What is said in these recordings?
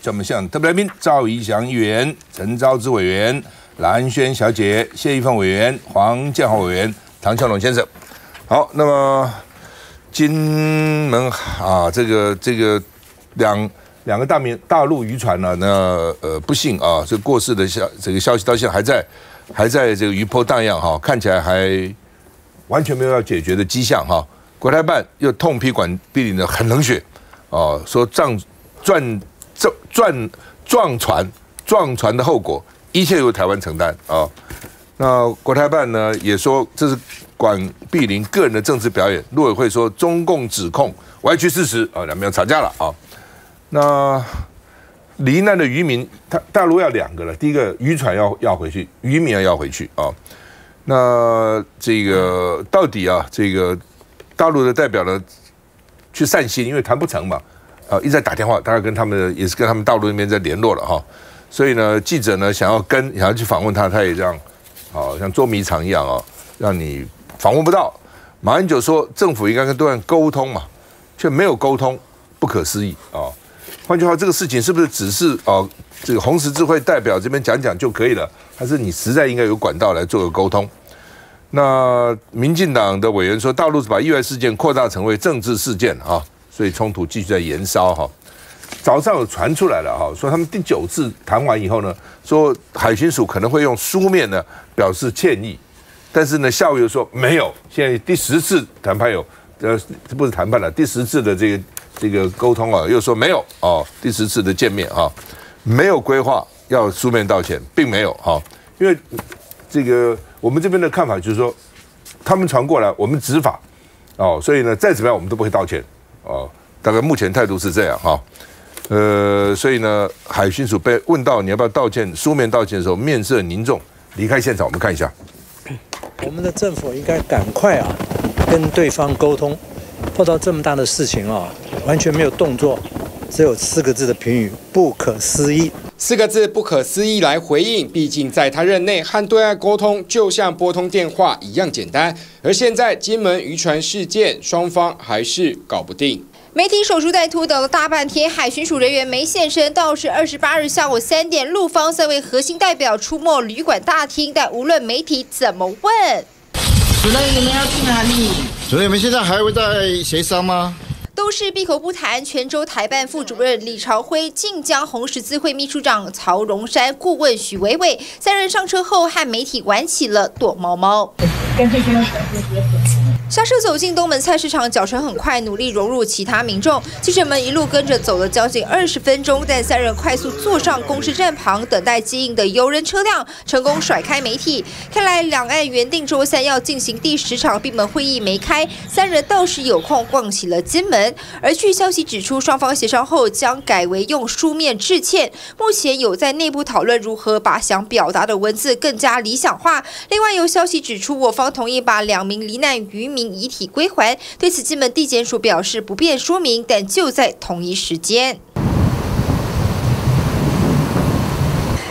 咱们向特别来宾赵怡翔议员、陈昭之委员、蓝轩小姐、谢一凤委员、黄建豪委员、唐孝龙先生。好，那么金门啊，这个这个两两个大名大陆渔船呢，那呃不幸啊，这过世的消这个消息到现在还在还在这个余波荡漾哈，看起来还完全没有要解决的迹象哈。国台办又痛批管碧林的很冷血哦，说撞撞撞撞船撞船的后果一切由台湾承担啊。那国台办呢也说这是管碧林个人的政治表演，陆委会说中共指控歪曲事实啊，两边吵架了啊。那罹难的渔民，他大陆要两个了，第一个渔船要要回去，渔民要要回去啊。那这个到底啊，这个大陆的代表呢去散心，因为谈不成嘛，啊一直在打电话，大概跟他们也是跟他们大陆那边在联络了哈。所以呢，记者呢想要跟想要去访问他，他也这样，好像捉迷藏一样哦，让你访问不到。马英九说政府应该跟对岸沟通嘛，却没有沟通，不可思议啊。换句话，这个事情是不是只是哦，这个红十字会代表这边讲讲就可以了，还是你实在应该有管道来做个沟通？那民进党的委员说，大陆是把意外事件扩大成为政治事件啊，所以冲突继续在延烧哈。早上有传出来了哈，说他们第九次谈完以后呢，说海巡署可能会用书面呢表示歉意，但是呢，下午又说没有，现在第十次谈判有，呃，这不是谈判了，第十次的这个这个沟通啊，又说没有哦，第十次的见面啊，没有规划要书面道歉，并没有哈，因为这个我们这边的看法就是说，他们传过来，我们执法哦，所以呢，再怎么样我们都不会道歉哦，大概目前态度是这样哈。呃，所以呢，海巡署被问到你要不要道歉，书面道歉的时候，面色凝重，离开现场。我们看一下，我们的政府应该赶快啊，跟对方沟通。碰到这么大的事情啊，完全没有动作，只有四个字的评语：不可思议。四个字不可思议来回应。毕竟在他任内，和对外沟通就像拨通电话一样简单。而现在金门渔船事件，双方还是搞不定。媒体守株待兔，等了大半天，海巡署人员没现身。倒是二十八日下午三点，陆方三位核心代表出没旅馆大厅，但无论媒体怎么问，主任你们要去哪里？主任，你们现在还会在协商吗？都是闭口不谈。泉州台办副主任李朝辉、晋江红十字会秘书长曹荣山、顾问许伟伟三人上车后，和媒体玩起了躲猫猫。下车走进东门菜市场，脚程很快，努力融入其他民众。记者们一路跟着走了将近二十分钟，但三人快速坐上公事站旁等待接应的游人车辆，成功甩开媒体。看来两岸原定周三要进行第十场闭门会议没开，三人倒是有空逛起了金门。而据消息指出，双方协商后将改为用书面致歉。目前有在内部讨论如何把想表达的文字更加理想化。另外有消息指出，我方同意把两名罹难渔民。遗体归还。对此，金门地检署表示不便说明，但就在同一时间。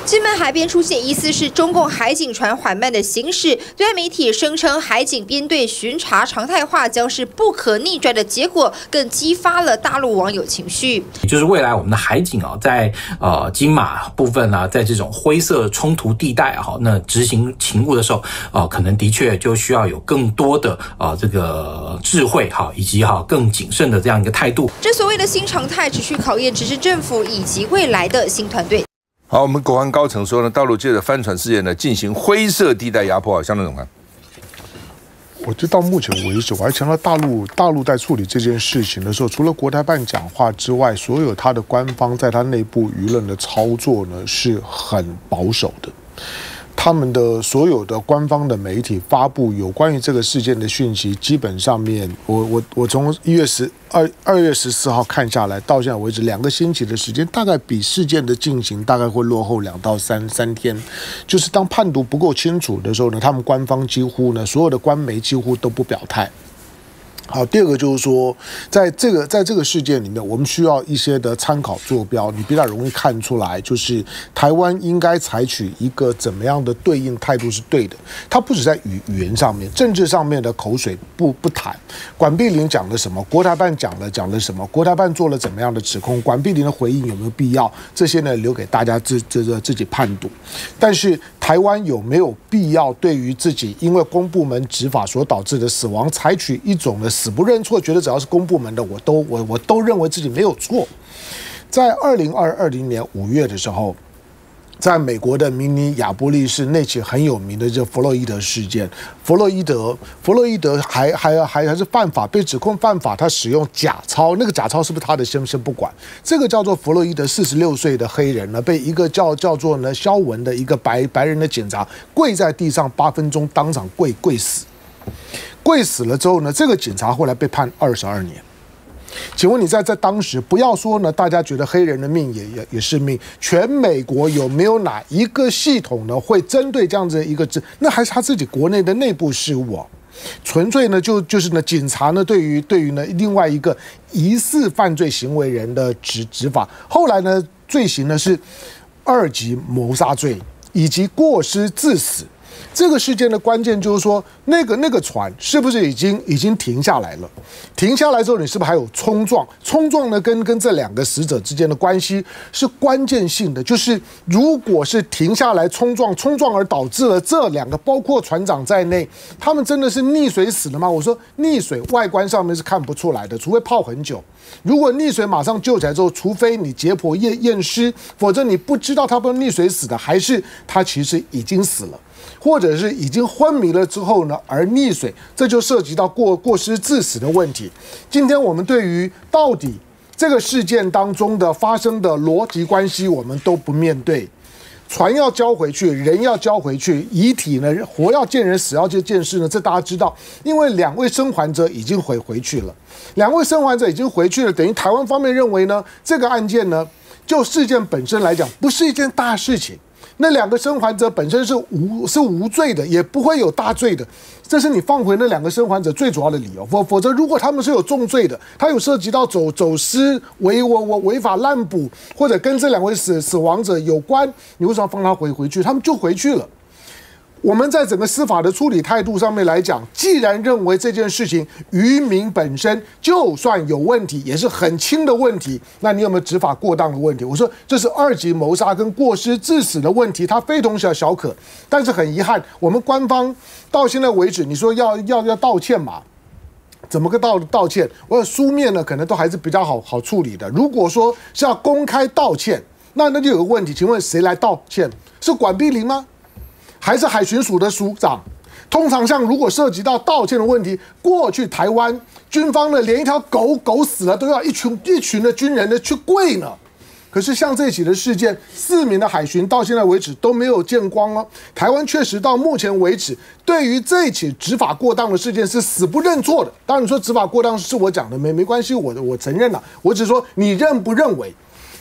金门海边出现疑似是中共海警船缓慢的行驶，对外媒体声称海警编队巡查常态化将是不可逆转的结果，更激发了大陆网友情绪。就是未来我们的海警啊，在呃金马部分啊，在这种灰色冲突地带哈，那执行勤务的时候啊，可能的确就需要有更多的啊这个智慧哈，以及哈更谨慎的这样一个态度。这所谓的新常态，持续考验执政政府以及未来的新团队。好，我们国安高层说呢，大陆借着帆船事件呢，进行灰色地带压迫，相当怎么看？我觉得到目前为止，我还强调大陆大陆在处理这件事情的时候，除了国台办讲话之外，所有他的官方在他内部舆论的操作呢，是很保守的。他们的所有的官方的媒体发布有关于这个事件的讯息，基本上面，我我我从一月十二二月十四号看下来，到现在为止两个星期的时间，大概比事件的进行大概会落后两到三三天。就是当判读不够清楚的时候呢，他们官方几乎呢所有的官媒几乎都不表态。好，第二个就是说，在这个在这个事件里面，我们需要一些的参考坐标，你比较容易看出来，就是台湾应该采取一个怎么样的对应态度是对的。它不止在语语言上面，政治上面的口水不不谈。管碧玲讲了什么？国台办讲了讲了什么？国台办做了怎么样的指控？管碧玲的回应有没有必要？这些呢，留给大家自这个自己判读。但是台湾有没有必要对于自己因为公部门执法所导致的死亡，采取一种的？死不认错，觉得只要是公部门的，我都我我都认为自己没有错。在二零二二零年五月的时候，在美国的明尼亚波利市那起很有名的就弗洛伊德事件，弗洛伊德弗洛伊德还还还还是犯法，被指控犯法，他使用假钞，那个假钞是不是他的？先先不管，这个叫做弗洛伊德四十六岁的黑人呢，被一个叫叫做呢肖文的一个白白人的警察跪在地上八分钟，当场跪跪死。跪死了之后呢，这个警察后来被判二十二年。请问你在在当时，不要说呢，大家觉得黑人的命也也也是命，全美国有没有哪一个系统呢会针对这样子一个字？那还是他自己国内的内部事务啊，纯粹呢就就是呢，警察呢对于对于呢另外一个疑似犯罪行为人的执执法，后来呢罪行呢是二级谋杀罪以及过失致死。这个事件的关键就是说，那个那个船是不是已经已经停下来了？停下来之后，你是不是还有冲撞？冲撞呢，跟跟这两个死者之间的关系是关键性的。就是如果是停下来冲撞，冲撞而导致了这两个，包括船长在内，他们真的是溺水死了吗？我说溺水外观上面是看不出来的，除非泡很久。如果溺水马上救起来之后，除非你解剖验验尸，否则你不知道他不是溺水死的，还是他其实已经死了。或者是已经昏迷了之后呢，而溺水，这就涉及到过过失致死的问题。今天我们对于到底这个事件当中的发生的逻辑关系，我们都不面对。船要交回去，人要交回去，遗体呢，活要见人，死要见见尸呢，这大家知道。因为两位生还者已经回回去了，两位生还者已经回去了，等于台湾方面认为呢，这个案件呢，就事件本身来讲，不是一件大事情。那两个生还者本身是无是无罪的，也不会有大罪的，这是你放回那两个生还者最主要的理由。否否则，如果他们是有重罪的，他有涉及到走走私、违违违违法滥捕，或者跟这两位死死亡者有关，你为什么放他回回去？他们就回去了。我们在整个司法的处理态度上面来讲，既然认为这件事情渔民本身就算有问题，也是很轻的问题，那你有没有执法过当的问题？我说这是二级谋杀跟过失致死的问题，它非同小小可。但是很遗憾，我们官方到现在为止，你说要要要道歉嘛？怎么个道道歉？我书面呢，可能都还是比较好好处理的。如果说是要公开道歉，那那就有个问题，请问谁来道歉？是管碧玲吗？还是海巡署的署长，通常像如果涉及到道歉的问题，过去台湾军方呢，连一条狗狗死了都要一群一群的军人呢去跪呢。可是像这起的事件，四名的海巡到现在为止都没有见光哦。台湾确实到目前为止，对于这起执法过当的事件是死不认错的。当然你说执法过当是我讲的，没没关系，我我承认了。我只说你认不认为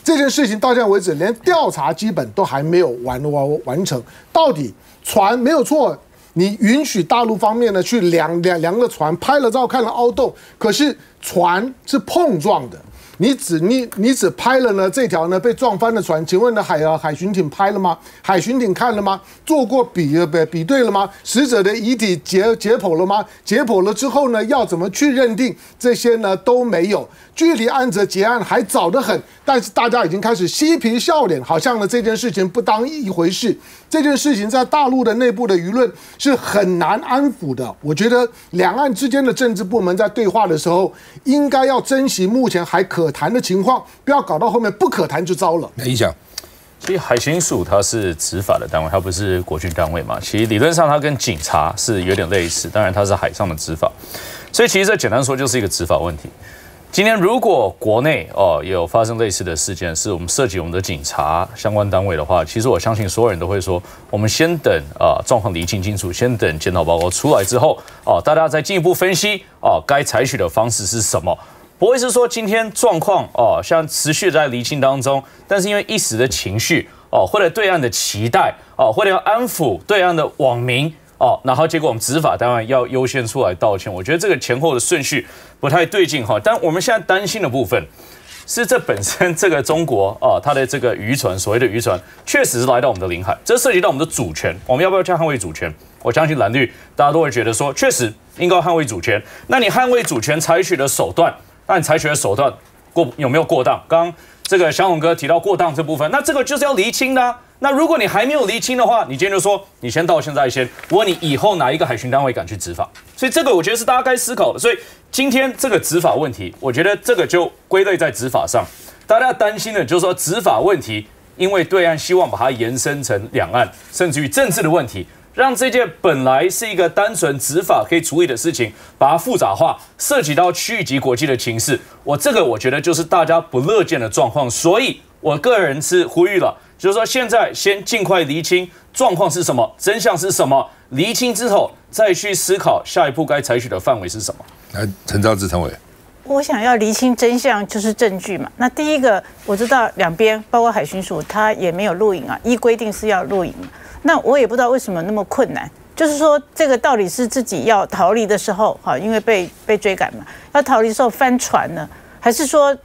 这件事情到现在为止，连调查基本都还没有完完完成，到底？船没有错，你允许大陆方面呢去量量量了船，拍了照，看了凹洞，可是船是碰撞的。你只你你只拍了呢这条呢被撞翻的船，请问呢海啊海巡艇拍了吗？海巡艇看了吗？做过比呃比对了吗？死者的遗体解解剖了吗？解剖了之后呢，要怎么去认定这些呢都没有。距离案子结案还早得很，但是大家已经开始嬉皮笑脸，好像呢这件事情不当一回事。这件事情在大陆的内部的舆论是很难安抚的。我觉得两岸之间的政治部门在对话的时候，应该要珍惜目前还可谈的情况，不要搞到后面不可谈就糟了。没影响。其实海巡署它是执法的单位，它不是国军单位嘛。其实理论上它跟警察是有点类似，当然它是海上的执法，所以其实这简单说就是一个执法问题。今天如果国内哦有发生类似的事件，是我们涉及我们的警察相关单位的话，其实我相信所有人都会说，我们先等啊状况厘清清楚，先等检讨报告出来之后，哦大家再进一步分析哦该采取的方式是什么，不会是说今天状况哦像持续在厘清当中，但是因为一时的情绪哦或者对岸的期待哦或者要安抚对岸的网民哦，然后结果我们执法单位要优先出来道歉，我觉得这个前后的顺序不太对劲哈。但我们现在担心的部分是这本身这个中国啊，它的这个渔船，所谓的渔船，确实是来到我们的领海，这涉及到我们的主权，我们要不要去捍卫主权？我相信蓝绿大家都会觉得说，确实应该捍卫主权。那你捍卫主权采取的手段，那你采取的手段过有没有过当？刚刚这个小勇哥提到过当这部分，那这个就是要厘清的。那如果你还没有厘清的话，你今天就说你先到现在先，问你以后哪一个海巡单位敢去执法？所以这个我觉得是大家该思考的。所以今天这个执法问题，我觉得这个就归类在执法上。大家担心的就是说执法问题，因为对岸希望把它延伸成两岸，甚至于政治的问题，让这件本来是一个单纯执法可以处理的事情，把它复杂化，涉及到区域级国际的情势。我这个我觉得就是大家不乐见的状况。所以我个人是呼吁了。就是说，现在先尽快厘清状况是什么，真相是什么，厘清之后再去思考下一步该采取的范围是什么。来，陈昭志、陈伟，我想要厘清真相就是证据嘛。那第一个，我知道两边包括海巡署，他也没有录影啊，依规定是要录影。那我也不知道为什么那么困难，就是说这个到底是自己要逃离的时候，哈，因为被被追赶嘛，要逃离的时候翻船了，还是说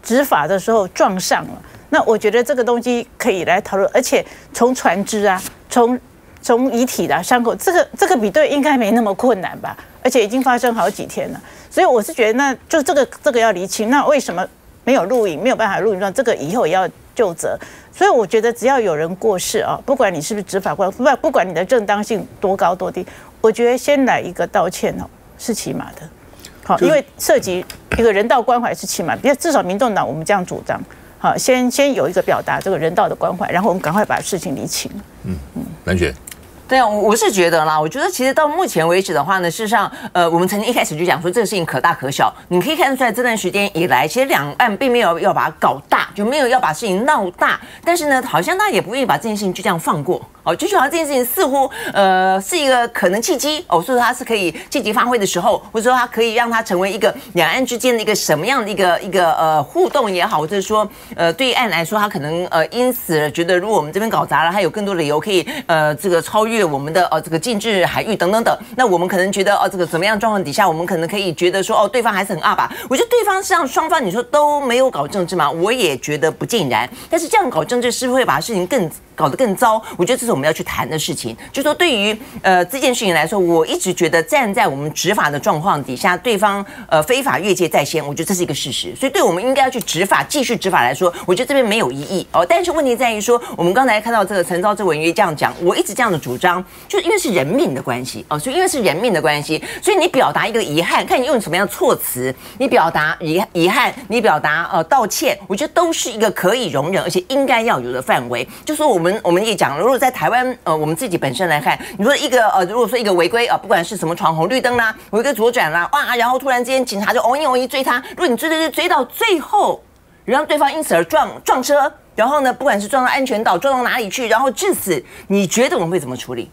执法的时候撞上了？那我觉得这个东西可以来讨论，而且从船只啊，从从遗体的伤口，这个这个比对应该没那么困难吧？而且已经发生好几天了，所以我是觉得，那就这个这个要厘清。那为什么没有录影，没有办法录影？这个以后也要就责。所以我觉得，只要有人过世啊，不管你是不是执法官，不不管你的正当性多高多低，我觉得先来一个道歉哦，是起码的。好，因为涉及一个人道关怀是起码，比如至少民众党我们这样主张。好，先先有一个表达这个人道的关怀，然后我们赶快把事情理清。嗯嗯，蓝雪。对啊，我是觉得啦，我觉得其实到目前为止的话呢，事实上，呃，我们曾经一开始就讲说这个事情可大可小。你可以看得出来，这段时间以来，其实两岸并没有要把它搞大，就没有要把事情闹大。但是呢，好像大家也不愿意把这件事情就这样放过。哦，就好像这件事情似乎呃是一个可能契机哦，所以说它是可以积极发挥的时候，或者说它可以让它成为一个两岸之间的一个什么样的一个一个呃互动也好，或者说呃对岸来说，它可能呃因此觉得如果我们这边搞砸了，它有更多的理由可以呃这个超越我们的呃这个禁制海域等等等。那我们可能觉得哦这个怎么样状况底下，我们可能可以觉得说哦对方还是很二吧。我觉得对方像双方你说都没有搞政治嘛？我也觉得不尽然。但是这样搞政治是不是会把事情更搞得更糟？我觉得这是我我们要去谈的事情。就说对于呃这件事情来说，我一直觉得站在我们执法的状况底下，对方呃非法越界在先，我觉得这是一个事实。所以对我们应该要去执法，继续执法来说，我觉得这边没有异议哦。但是问题在于说，我们刚才看到这个陈昭志委员这样讲，我一直这样的主张，就是因为是人命的关系哦，所以因为是人命的关系，所以你表达一个遗憾，看你用什么样的措辞，你表达遗遗憾，你表达呃道歉，我觉得都是一个可以容忍，而且应该要有的范围。就说我们我们也讲了，如果在台湾呃我们自己本身来看，你说一个呃如果说一个违规啊，不管是什么闯红绿灯啦，违规左转啦，哇，然后突然之间警察就哦一哦一追他，如果你追追追追到最后，让对方因此而撞撞车，然后呢，不管是撞到安全岛，撞到哪里去，然后致死，你觉得我们会怎么处理？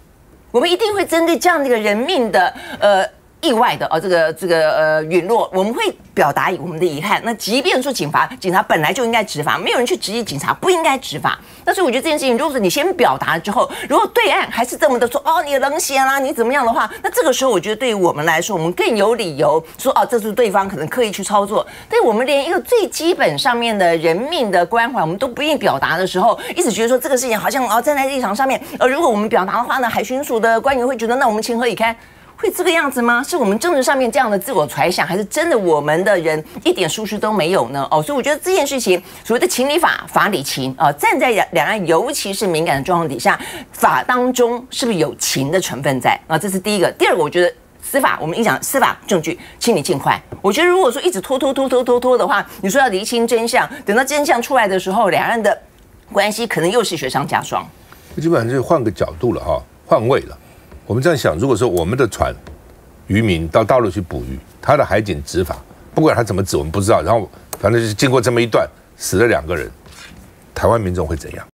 我们一定会针对这样的一个人命的呃意外的呃这个这个呃陨落，我们会表达我们的遗憾。那即便说警察警察本来就应该执法，没有人去质疑警察不应该执法。但是我觉得这件事情，如果是你先表达之后，如果对岸还是这么的说哦你冷血啦，你怎么样的话，那这个时候我觉得对于我们来说，我们更有理由说哦这是对方可能刻意去操作。但我们连一个最基本上面的人命的关怀，我们都不愿意表达的时候，一直觉得说这个事情好像哦站在立场上面，呃如果我们表达的话呢，海巡署的官员会觉得那我们情何以堪？会这个样子吗？是我们政治上面这样的自我揣想，还是真的我们的人一点疏失都没有呢？哦，所以我觉得这件事情所谓的情理法，法理情啊，站在两两岸尤其是敏感的状况底下，法当中是不是有情的成分在啊？这是第一个。第二个，我觉得司法，我们一讲司法证据，清理尽快。我觉得如果说一直拖拖拖拖拖拖的话，你说要厘清真相，等到真相出来的时候，两岸的关系可能又是雪上加霜。基本上就换个角度了哈，换位了。我们这样想，如果说我们的船渔民到大陆去捕鱼，他的海警执法，不管他怎么指，我们不知道。然后反正就是经过这么一段，死了两个人，台湾民众会怎样？